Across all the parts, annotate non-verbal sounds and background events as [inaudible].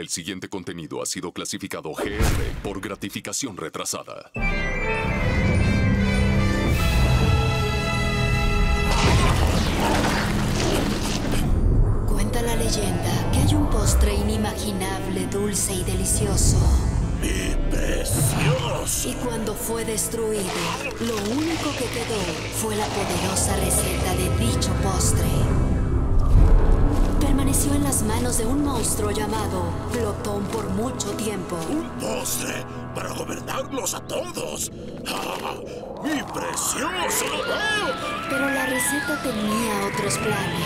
El siguiente contenido ha sido clasificado GR por gratificación retrasada. Cuenta la leyenda que hay un postre inimaginable, dulce y delicioso. ¡Mi precioso! Y cuando fue destruido, lo único que quedó fue la poderosa receta de dicho postre. Permaneció en las manos de un monstruo llamado Plotón por mucho tiempo. ¡Un postre para gobernarlos a todos! ¡Ah! ¡Mi precioso! ¡Ah! Pero la receta tenía otros planes.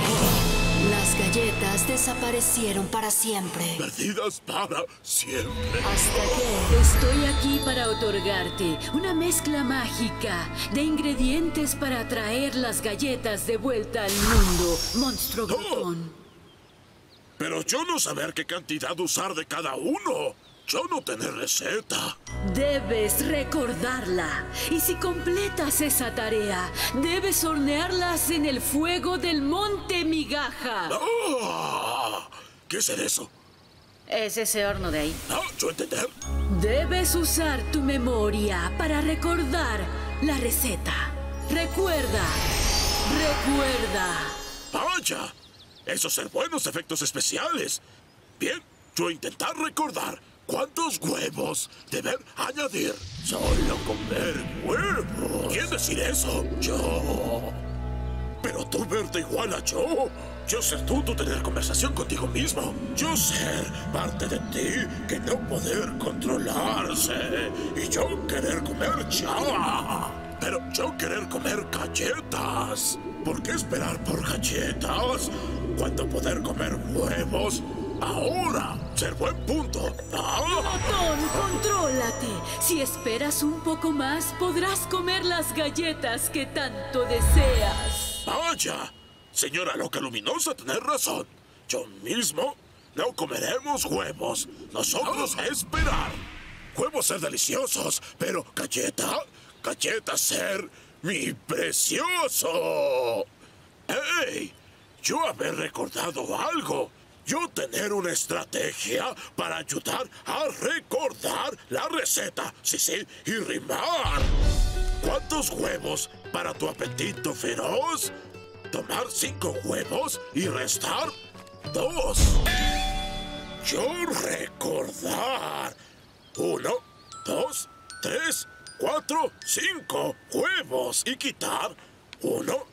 Las galletas desaparecieron para siempre. Perdidas para siempre. Hasta que Estoy aquí para otorgarte una mezcla mágica de ingredientes para traer las galletas de vuelta al mundo, monstruo glotón. Pero yo no saber qué cantidad usar de cada uno. Yo no tener receta. Debes recordarla. Y si completas esa tarea, debes hornearlas en el fuego del monte migaja. ¡Ah! ¿Qué es eso? Es ese horno de ahí. ¿Ah? ¿Yo entender? Debes usar tu memoria para recordar la receta. Recuerda. Recuerda. ¡Vaya! Esos ser buenos efectos especiales. Bien, yo intentar recordar cuántos huevos deber añadir. Solo comer huevos. ¿Quién decir eso? Yo. Pero tú verte igual a yo. Yo ser tú, tú tener conversación contigo mismo. Yo ser parte de ti que no poder controlarse. Y yo querer comer ya. Pero yo querer comer galletas. ¿Por qué esperar por galletas? Cuando poder comer huevos. Ahora, ser buen punto. Ah. Glotón, contrólate. Si esperas un poco más, podrás comer las galletas que tanto deseas. Vaya, señora loca luminosa, tener razón. Yo mismo no comeremos huevos. Nosotros esperar. Huevos ser deliciosos, pero galleta, galleta ser mi precioso. ¡Ey! Yo haber recordado algo. Yo tener una estrategia para ayudar a recordar la receta. Sí, sí, y rimar. ¿Cuántos huevos para tu apetito feroz? Tomar cinco huevos y restar dos. Yo recordar. Uno, dos, tres, cuatro, cinco huevos y quitar uno,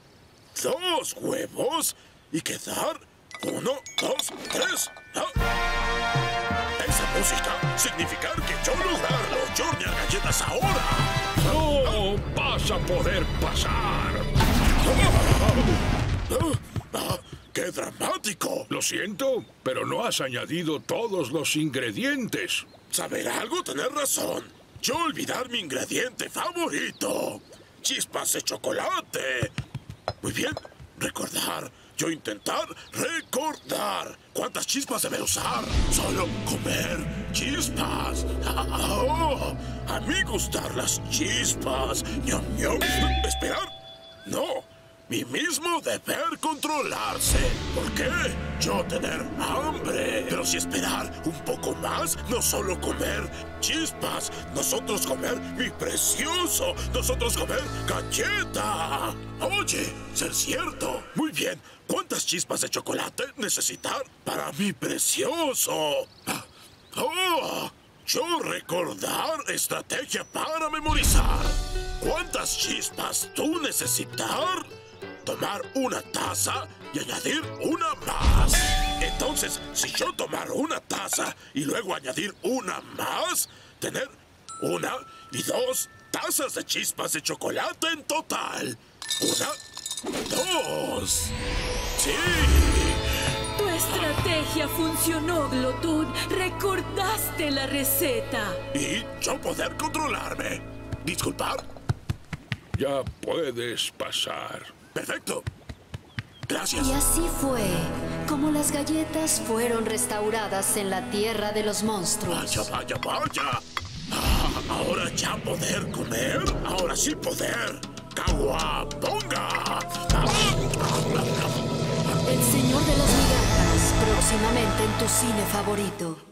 dos huevos y quedar uno, dos, tres. Ah. Esa música significar que yo lograrlo. Yo hornear galletas ahora. No vas a poder pasar. Ah, ah, ¡Qué dramático! Lo siento, pero no has añadido todos los ingredientes. Saber algo, tener razón. Yo olvidar mi ingrediente favorito. Chispas de chocolate. Muy bien. Recordar. Yo intentar recordar. ¿Cuántas chispas debe usar? Solo comer chispas. [laughs] Oh, a mí gustar las chispas. Esperar. No. Mi mismo deber controlarse. ¿Por qué? Yo tener hambre. Pero si esperar un poco más, no solo comer chispas, nosotros comer mi precioso, nosotros comer galleta. Oye, ser cierto. Muy bien. ¿Cuántas chispas de chocolate necesitar para mi precioso? Ah, Oh, yo recordar estrategia para memorizar. ¿Cuántas chispas tú necesitar? Tomar una taza y añadir una más. Entonces, si yo tomar una taza y luego añadir una más, tener una y dos tazas de chispas de chocolate en total. Una, dos. Sí. Tu estrategia funcionó, Glotón. Recordaste la receta. Y yo poder controlarme. Disculpar. Ya puedes pasar. Perfecto. Gracias. Y así fue como las galletas fueron restauradas en la tierra de los monstruos. Vaya, vaya, vaya. Ah, ahora ya poder comer. Ahora sí poder. ¡Caguabonga! El Señor de las Migajas, próximamente en tu cine favorito.